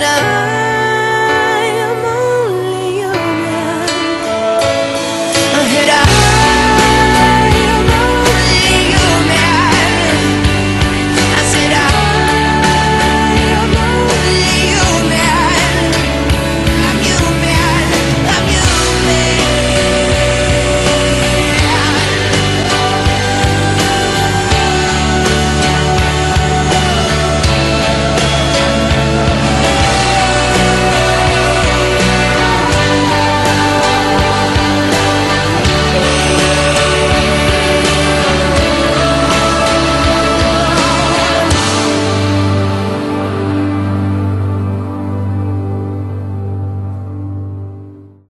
it up.